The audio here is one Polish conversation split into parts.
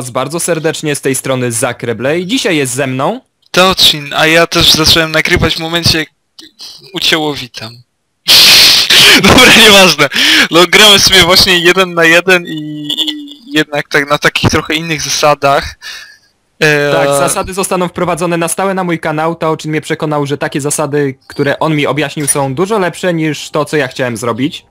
Was bardzo serdecznie z tej strony Zakreble i dzisiaj jest ze mną. Teocin, a ja też zacząłem nagrywać w momencie jak ucięło witam. Dobra, nieważne. No gramy sobie właśnie jeden na jeden i, jednak tak na takich trochę innych zasadach. E, Tak, zasady zostaną wprowadzone na stałe na mój kanał, czym mnie przekonał, że takie zasady, które on mi objaśnił są dużo lepsze niż to, co ja chciałem zrobić.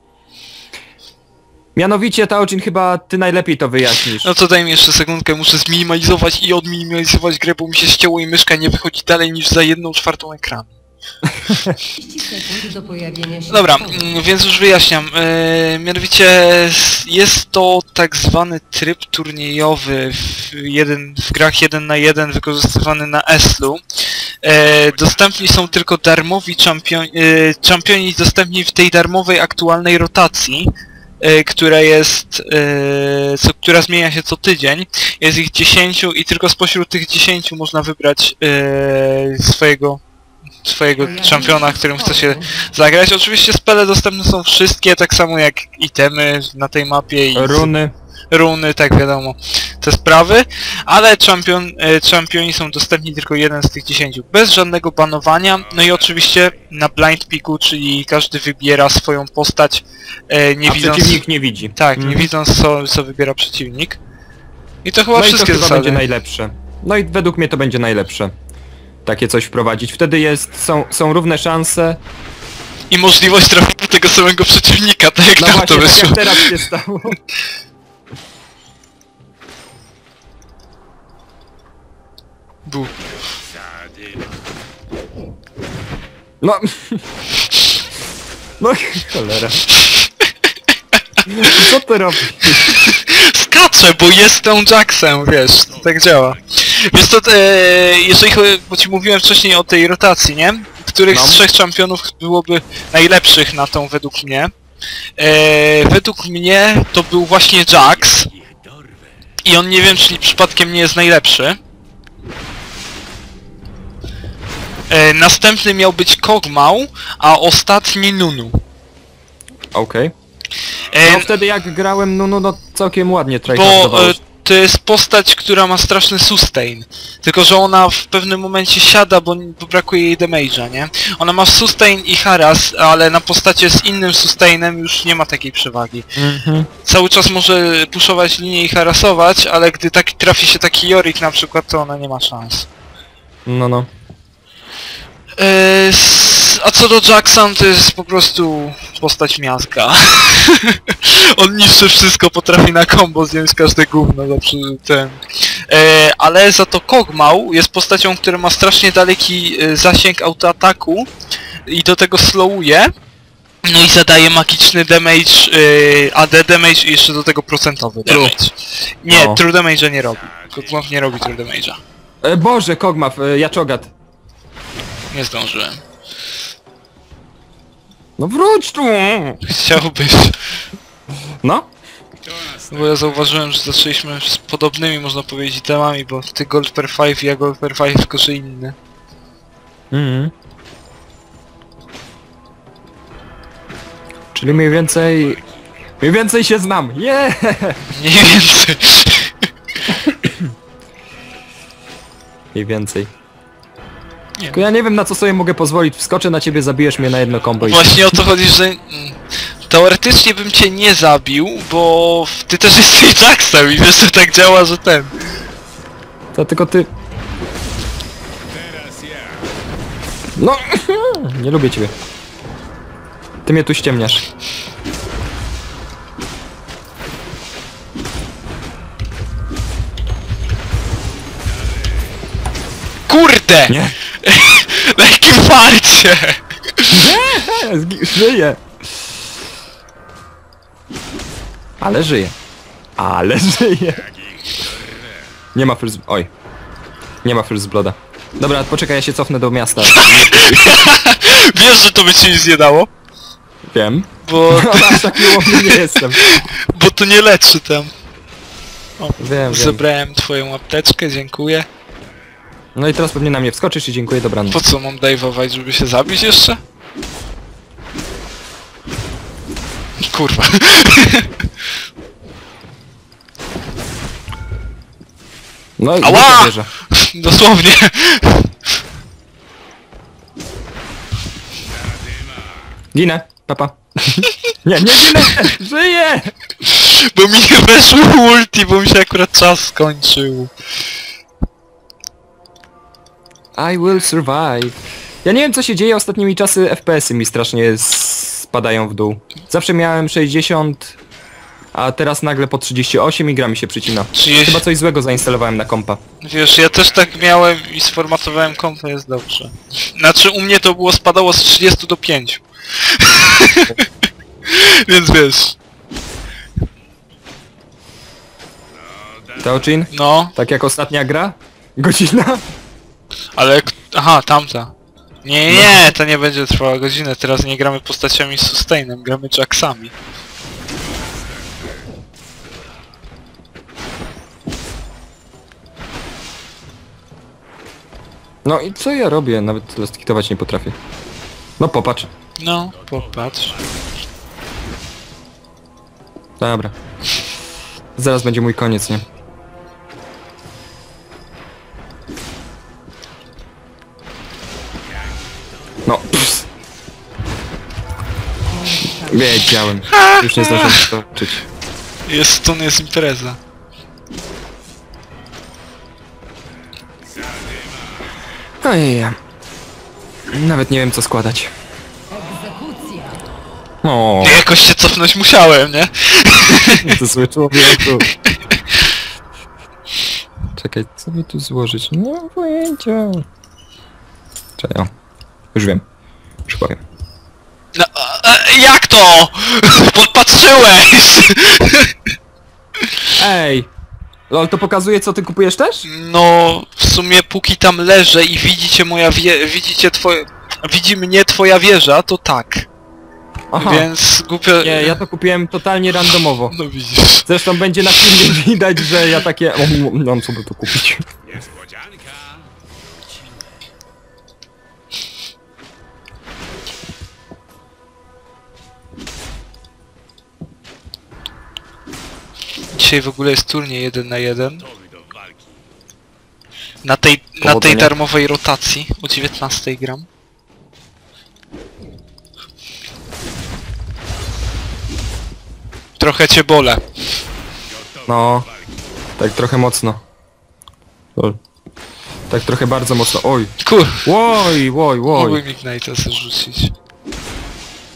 Mianowicie, Taoczin, chyba ty najlepiej to wyjaśnisz. No to daj mi jeszcze sekundkę, muszę zminimalizować i odminimalizować grę, bo mi się ścięło i myszka nie wychodzi dalej niż za jedną czwartą ekranu. Dobra, mm, więc już wyjaśniam. E, mianowicie jest to tak zwany tryb turniejowy w, jeden, w grach 1 na 1 wykorzystywany na Eslu. E, dostępni są tylko darmowi czampioni, e, czampioni dostępni w tej darmowej aktualnej rotacji, która jest, e, co, która zmienia się co tydzień. Jest ich 10 i tylko spośród tych 10 można wybrać e, swojego swojego czampiona, którym chce się zagrać. Oczywiście spele dostępne są wszystkie, tak samo jak itemy na tej mapie i Runy. runy, tak wiadomo, te sprawy, ale czampion, e, czampioni są dostępni tylko jeden z tych 10, bez żadnego banowania, no i oczywiście na blind picku, czyli każdy wybiera swoją postać, e, nie a widząc... przeciwnik nie widzi. Tak, nie Mhm. widząc co, co wybiera przeciwnik. I to chyba No i to wszystkie chyba zasady. będzie najlepsze. No i według mnie to będzie najlepsze. Takie coś wprowadzić. Wtedy jest, są, są równe szanse. I możliwość trafienia tego samego przeciwnika, tak jak No nam właśnie, to tak wyszło. jak teraz się stało. Bu. No. No cholera. Co ty robisz? Skaczę, bo jestem Jacksem, wiesz, tak działa. Wiesz to, e, jeżeli chodzi, bo ci mówiłem wcześniej o tej rotacji, nie? Których No. z trzech czempionów byłoby najlepszych na tą według mnie? E, według mnie to był właśnie Jax. I on nie wiem, czy przypadkiem nie jest najlepszy. E, następny miał być Kog'Maw, a ostatni Nunu. Okej. E, No wtedy jak grałem, no no no całkiem ładnie Bo e, tryhardowałeś. to jest postać, która ma straszny sustain. Tylko, że ona w pewnym momencie siada, bo, bo brakuje jej damage'a, nie? Ona ma sustain i haras, ale na postacie z innym sustainem już nie ma takiej przewagi. Mhm. Cały czas może puszować linię i harasować, ale gdy tak trafi się taki Yorick na przykład, to ona nie ma szans. No no. Eee, s- a co do Jackson, to jest po prostu postać miazga. On niszczy wszystko, potrafi na combo zdjąć każde gówno za przy ten. Eee, ale za to Kog'Maw jest postacią, która ma strasznie daleki e, zasięg autoataku i do tego slowuje. No i zadaje magiczny damage, e, AD damage i jeszcze do tego procentowy True. damage. Nie, No. true damage'a nie robi. Kog'Maw nie robi true damage'a. E, Boże, Kogmaw, e, Jaczogat. Nie zdążyłem. No wróć tu! Chciałbyś. No? Bo ja zauważyłem, że zaczęliśmy z podobnymi, można powiedzieć, temami, bo ty Gold per 5 i ja Gold per 5 tylko że inny. Mhm. Czyli mniej więcej... Mniej więcej się znam. Yeah! Mniej więcej. Mniej więcej. Tylko ja nie wiem na co sobie mogę pozwolić. Wskoczę na ciebie, zabijesz mnie na jedno kombo i... Właśnie o to chodzi, że mm, teoretycznie bym cię nie zabił, bo ty też jesteś Jacksem i wiesz, że tak działa, że ten. To tylko ty... No! Nie lubię ciebie. Ty mnie tu ściemniasz. Kurde! Nie! Na jakim farcie! Nie! Żyje! Ale żyje. Ale żyje. Nie ma first... Oj. Nie ma first blooda. Dobra, poczekaj, ja się cofnę do miasta. Wiesz, że to by ci nic nie dało? Wiem. Bo, No, aż taki łomny nie jestem. bo to nie leczy tam. Wiem, wiem. Zebrałem twoją apteczkę, dziękuję. No i teraz pewnie na mnie wskoczysz i dziękuję, dobranoc. Po co mam dajwować, żeby się zabić jeszcze? Kurwa. No i Ała! wieża. Dosłownie. Ginę, papa. nie, nie ginę! Żyję! Bo mi nie weszło ulti, bo mi się akurat czas skończył. I will survive. Ja nie wiem co się dzieje, ostatnimi czasy FPS-y mi strasznie spadają w dół. Zawsze miałem 60, a teraz nagle po 38 i gra mi się przycina. 30... Chyba coś złego zainstalowałem na kompa. Wiesz, ja też tak miałem i sformatowałem kompę, jest dobrze. Znaczy u mnie to było spadało z 30 do 5. Więc wiesz, Teochin? no, Tak jak ostatnia gra? Godzina? Ale... Aha, tamta. Nie, nie, to nie będzie trwała godzinę, teraz nie gramy postaciami z sustainem, gramy jacksami. No i co ja robię? Nawet lastikitować nie potrafię. No popatrz. No, popatrz. Dobra. Zaraz będzie mój koniec, nie? Wiedziałem. Już nie zdążyłem skoczyć. Jest, to nie jest impreza. Ojej. Nawet nie wiem co składać. O, Nie, jakoś się cofnąć musiałem, nie? to zły człowieku. Czekaj, co by tu złożyć? Nie mam pojęcia. Czekaj, o. Już wiem. Już powiem. E, jak to? Podpatrzyłeś! Ej! Lol, to pokazuje co ty kupujesz też? No, w sumie póki tam leżę i widzicie moja wie... widzicie twoje... widzi mnie twoja wieża, to tak. Aha. Więc głupio... Nie, ja to kupiłem totalnie randomowo. No widzisz. Zresztą będzie na filmie widać, że ja takie... O, mam co by to kupić. Dzisiaj w ogóle jest turniej 1 na 1. Na tej, na tej Powodzenia. darmowej rotacji o 19 gram. Trochę cię bolę. No. Tak trochę mocno. Lol. Tak trochę bardzo mocno. Oj. Kur... Łoj, łoj, łoj. Mogłem Ignite'a zarzucić.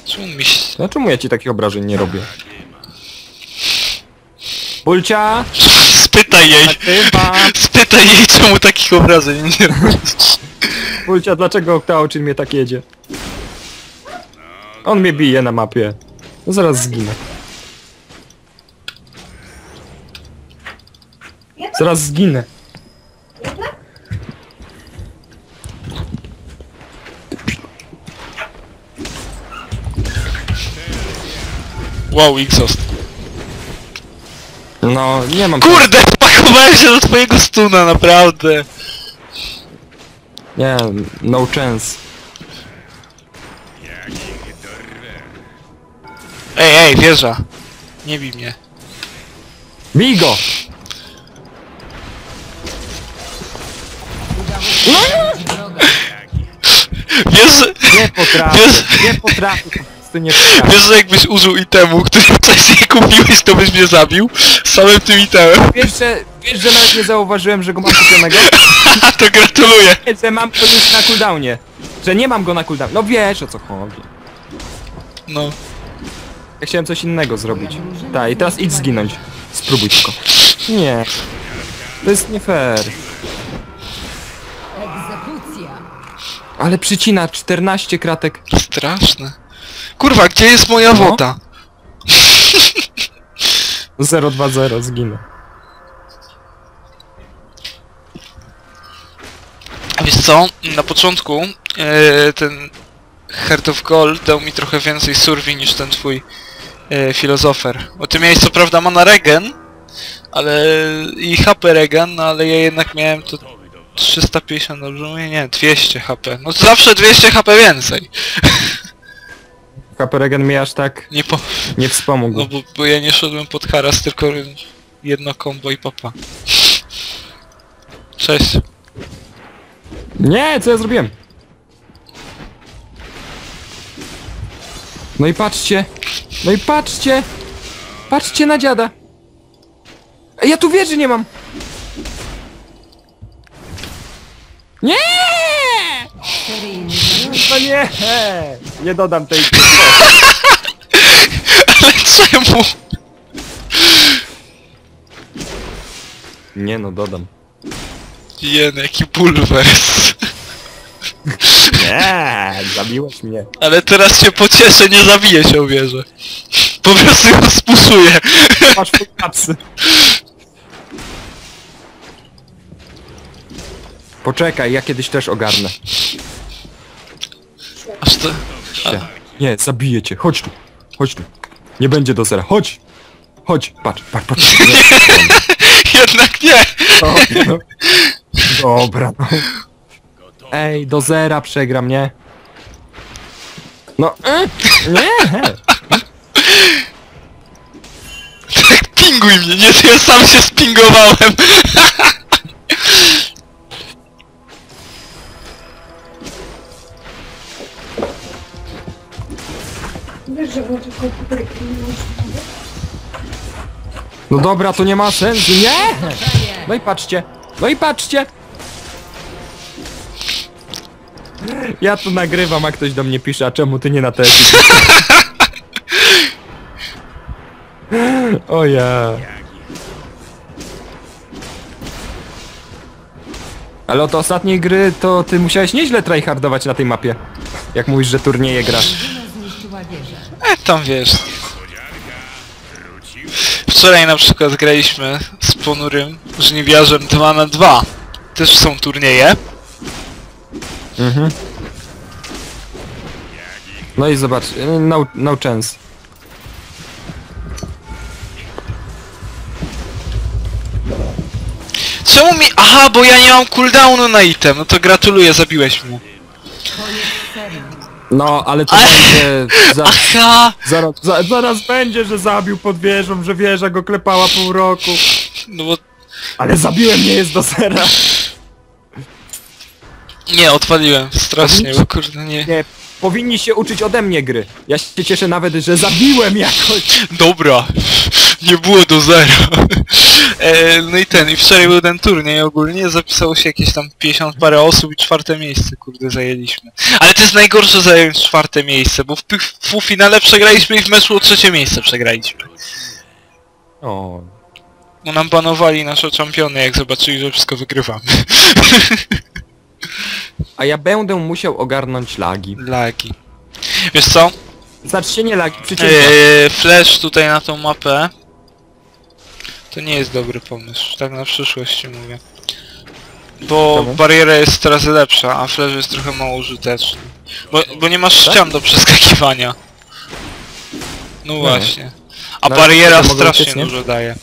Czemu mi się... No czemu ja ci takich obrażeń nie robię? Bulcia! Spytaj jej! Aktywa! Spytaj jej czemu takich obrażeń nie robisz. Bulcia, dlaczego Teoczyn mnie tak jedzie? On mnie bije na mapie. No zaraz zginę. Zaraz zginę. Wow, exhaust. No, nie mam... Kurde, pakowałem się do twojego stuna, naprawdę. Nie, no chance. Ej, ej, wieża. Nie bij mnie. Bij go! Wiesz, Nie potrafię, nie potrafię, prostu nie potrafię. wiesz, że jakbyś użył itemu, który wcześniej kupiłeś, to byś mnie zabił? Z samym tym itemem. Wiesz, że, wiesz, że nawet nie zauważyłem, że go mam kupionego? Haha, to gratuluję. Wiesz, że mam go już na cooldownie. Że nie mam go na cooldownie. No wiesz o co chodzi. No. Ja chciałem coś innego zrobić. Tak, i teraz idź zginąć. Spróbuj tylko. Nie. To jest nie fair. Egzekucja. Ale przycina 14 kratek. Straszne. Kurwa, gdzie jest moja No. woda? 020 zginę. Wiesz co, na początku e, ten Heart of Gold dał mi trochę więcej survi niż ten twój e, filozofer. Bo ty miałeś co prawda mana regen, ale i HP regen, no ale ja jednak miałem to 350, dobrze mówię? Nie, 200 HP. No to zawsze 200 HP więcej. HP Regen mnie aż tak Nie po... nie wspomógł. No bo, bo ja nie szedłem pod haras, tylko jedno combo i papa. Cześć. Nie, co ja zrobiłem? No i patrzcie. No i patrzcie. Patrzcie na dziada. Ej, Ja tu wieży nie mam. Nie! Seryjny No nie! Nie dodam tej... Ale czemu? Nie no, dodam. Jen, jaki bulwers. Nie, zabiłeś mnie. Ale teraz cię pocieszę, nie zabiję się, uwierzę. Po prostu go spuszuję. Masz pracy. Poczekaj, ja kiedyś też ogarnę. Aż to... Nie, nie, zabiję cię. Chodź tu. Chodź tu. Nie będzie do zera. Chodź. Chodź. Patrz, patrz, patrz. Jednak nie! No. Dobra, no. Ej, do zera przegram, nie? No, e, nie! Tak pinguj mnie, nie, to ja sam się spingowałem. Wiesz, że No dobra, to nie ma sensu, nie! No i patrzcie, no i patrzcie! Ja tu nagrywam, a ktoś do mnie pisze, a czemu ty nie na TS? O ja. Ale od ostatniej gry to ty musiałeś nieźle tryhardować na tej mapie. Jak mówisz, że turnieje grasz. zniszczyła wieżę. E, tam wiesz. Wczoraj na przykład graliśmy z ponurym żniwiarzem 2 na 2 Też są turnieje. Mhm. No i zobacz, y, no, no chance. Czemu mi... Aha, bo ja nie mam cooldownu na item. No to gratuluję, zabiłeś mnie. No, ale to będzie... Za, Aha! zaraz, za, zaraz będzie, że zabił pod wieżą, że wieża go klepała pół roku. No bo... Ale zabiłem nie jest do zera. Nie, odpaliłem. Strasznie, bo kurde nie... Nie, powinni się uczyć ode mnie gry. Ja się cieszę nawet, że zabiłem jakoś. Dobra, nie było do zera. E, no i ten, i wczoraj był ten turniej ogólnie, zapisało się jakieś tam 50 parę osób i czwarte miejsce, kurde, zajęliśmy. Ale to jest najgorsze zająć czwarte miejsce, bo w w półfinale przegraliśmy i w meczu o trzecie miejsce przegraliśmy. O, Bo nam banowali nasze czampiony, jak zobaczyli, że wszystko wygrywamy. a ja będę musiał ogarnąć lagi. Lagi. Wiesz co? Znaczy się nie lagi, przecięcia. Eee, flash tutaj na tą mapę. To nie jest dobry pomysł, tak na przyszłość ci mówię. Bo Czemu? bariera jest coraz lepsza, a flash jest trochę mało użyteczny. Bo, bo nie masz Tak? ścian do przeskakiwania. No właśnie. A No, bariera strasznie uciec, nie? dużo daje.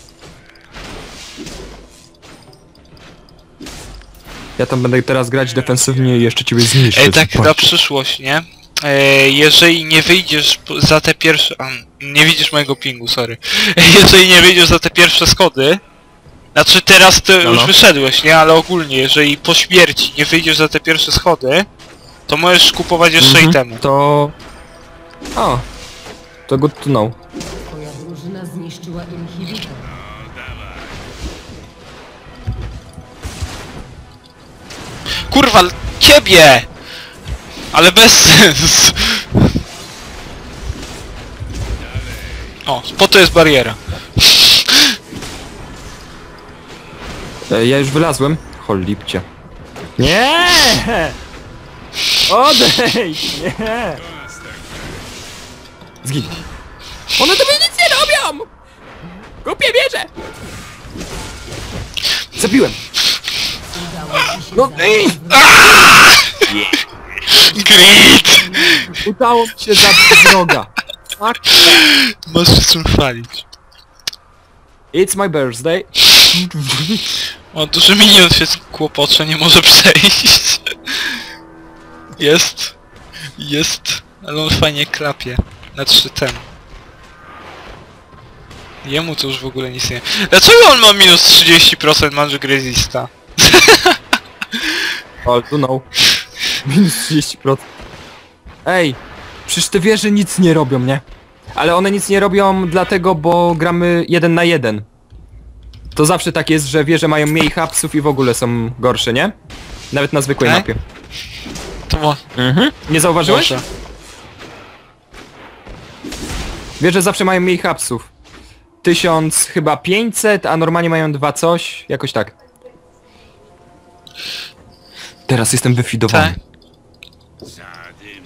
Ja tam będę teraz grać defensywnie i jeszcze ciebie zniszczę. Ej, tak na przyszłość, nie? E, jeżeli nie wyjdziesz po- za te pierwsze... A, nie widzisz mojego pingu, sorry. Jeżeli nie wyjdziesz za te pierwsze schody... Znaczy teraz ty No, już no. wyszedłeś, nie? Ale ogólnie, jeżeli po śmierci nie wyjdziesz za te pierwsze schody, to możesz kupować jeszcze Mhm, itemy. To... O, to good to know. Twoja drużyna zniszczyła inhibitor. Kurwa, l- ciebie! Ale bez sens. O, po to jest bariera. E, Ja już wylazłem. Cholipcie. Nie! Odejdź! Nie! Zgin. One tobie nic nie robią! Głupie wieże! Zabiłem! No zabić i Grid! udało mi się zabić wroga. Tak. Masz się z czym chwalić. It's my birthday. O, duży minion się kłopocze, nie może przejść. Jest. Jest. Ale on fajnie klapie. Na trzy ten. Jemu to już w ogóle nic nie... Dlaczego on ma minus 30% Magic Resista? O, tu no. Minus 30%. Ej, przecież te wieże nic nie robią, nie? Ale one nic nie robią dlatego, bo gramy jeden na jeden. To zawsze tak jest, że wieże mają mniej hapsów i w ogóle są gorsze, nie? Nawet na zwykłej mapie. To mo- Mhm. Nie zauważyłeś? może. Wieże zawsze mają mniej hapsów. 1000 chyba 500, a normalnie mają dwa coś, jakoś tak. Teraz jestem wyfidowany. Tak?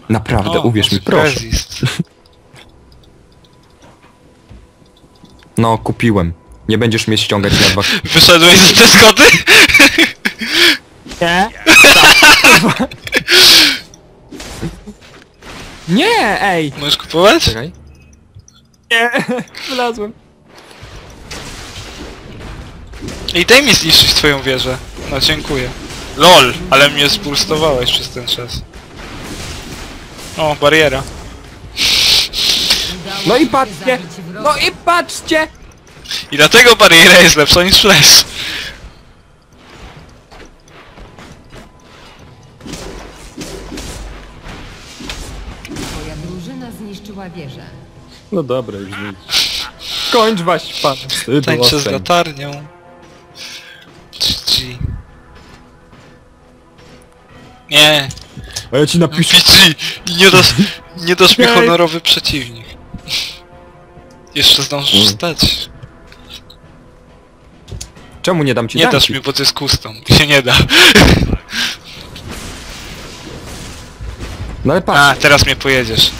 Naprawdę, O, uwierz mi, proszę. Resist. No, kupiłem. Nie będziesz mnie ściągać na dwa... Wyszedłeś z te skody? Nie? Nie, ej! Możesz kupować? Czekaj. Nie, wylazłem. I daj mi zniszczyć twoją wieżę. No dziękuję. LOL, ale mnie spulstowałeś przez ten czas. O, bariera. No i patrzcie! No i patrzcie! I dlatego bariera jest lepsza niż flash. Twoja drużyna zniszczyła wieżę. No dobra, już nie. Kończ waś pan. Tańczę z latarnią. GG. Nie, A ja ci napiszę. PG! I nie dasz, nie dasz mi honorowy przeciwnik. Jeszcze zdążysz Mm. stać. Czemu nie dam ci Nie dasz mi, bo to jest custom. Się nie da. No ale patrz. A, teraz mnie pojedziesz.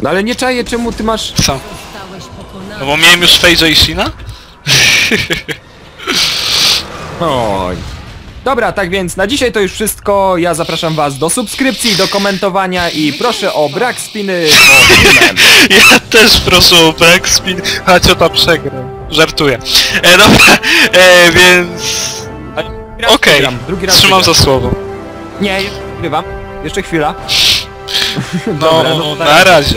No ale nie czaję, czemu ty masz... Co? Zostałeś pokonany. No bo miałem już Fejja i Shina? Oj. Dobra, tak więc na dzisiaj to już wszystko. Ja zapraszam was do subskrypcji, do komentowania i proszę o brak spiny filmem. Ja też proszę o backspin, a ciota przegra. Żartuję. E, dobra, e, więc... Okej, Wygram, drugi raz trzymam wygram. za słowo. Nie, wygrywam. Jeszcze chwila. No, Dobra, no to na razie.